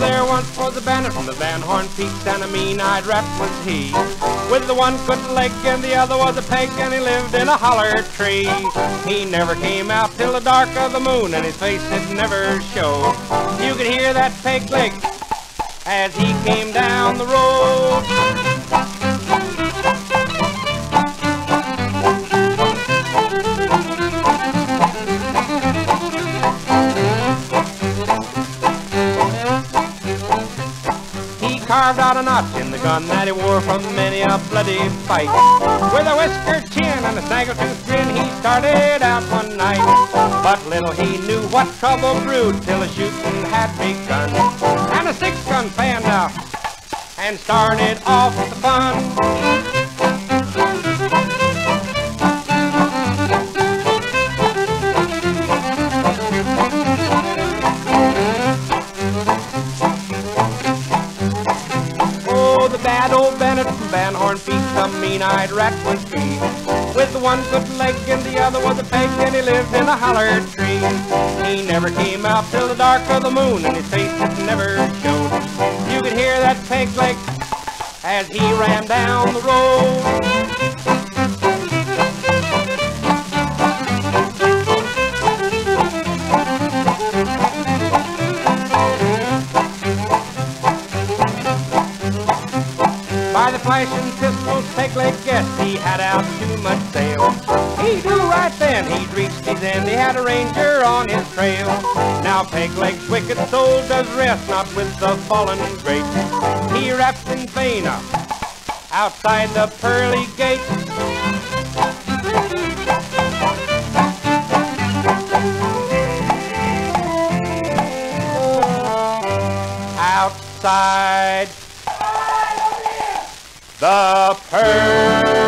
There once was a bandit from the Van Horn Peaks, and a mean-eyed rat was he. With the one good leg and the other was a peg, and he lived in a holler tree. He never came out till the dark of the moon, and his face it never showed. You could hear that peg leg as he came down the road. Carved out a notch in the gun that he wore from many a bloody fight. With a whiskered chin and a snaggletooth grin, he started out one night. But little he knew what trouble brewed till the shooting had begun. And a six gun fanned out and started off the fun. Bad old bandit from Van Horn Peak, the mean-eyed rat was he. With one good leg and the other was a peg, and he lived in a holler tree. He never came out till the dark of the moon, and his face never showed. You could hear that peg leg as he ran down the road. By the flashing pistols, Peg Leg guessed he had out too much sail. He knew right then he'd reached his end, he had a ranger on his trail. Now Peg Leg's wicked soul does rest, not with the fallen great. He wraps in Fana outside the pearly gate. Outside the pearly